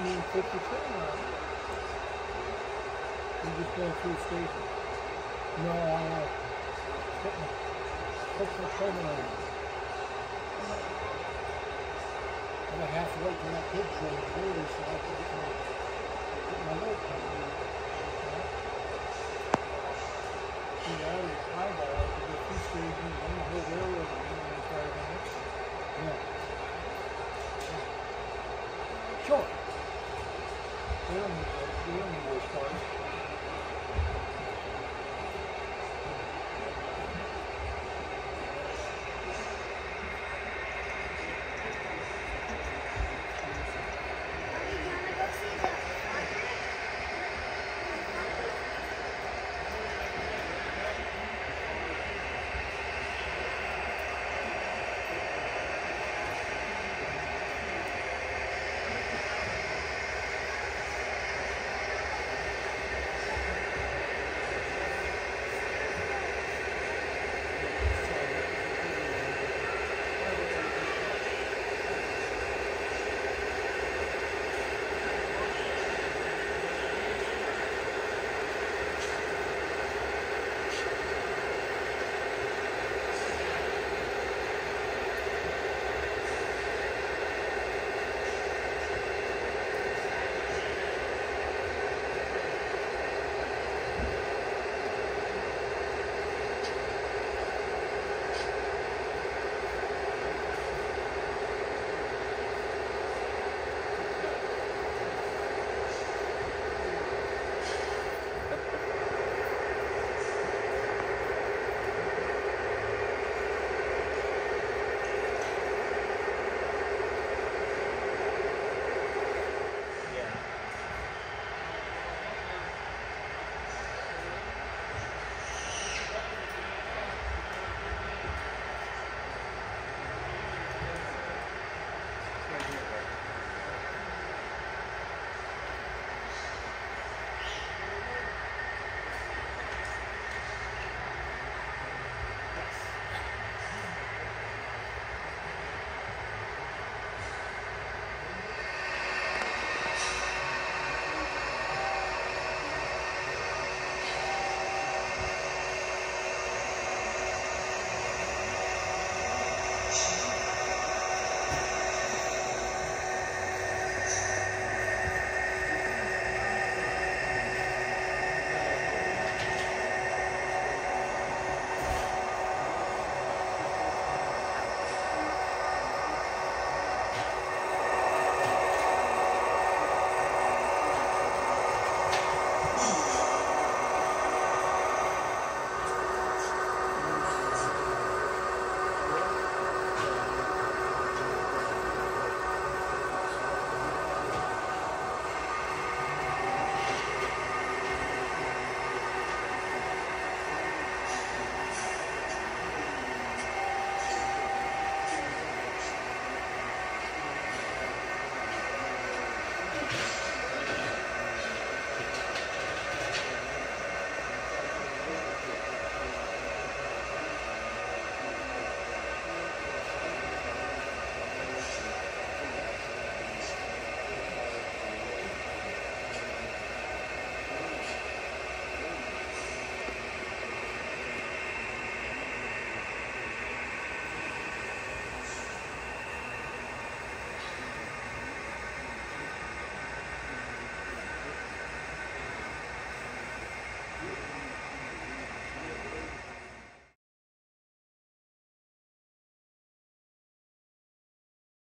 the on. You just go through the station. No, I have. Put my, put my on. And I have to wait till that kid trains really so I can get my, get my the to. Sure. They don't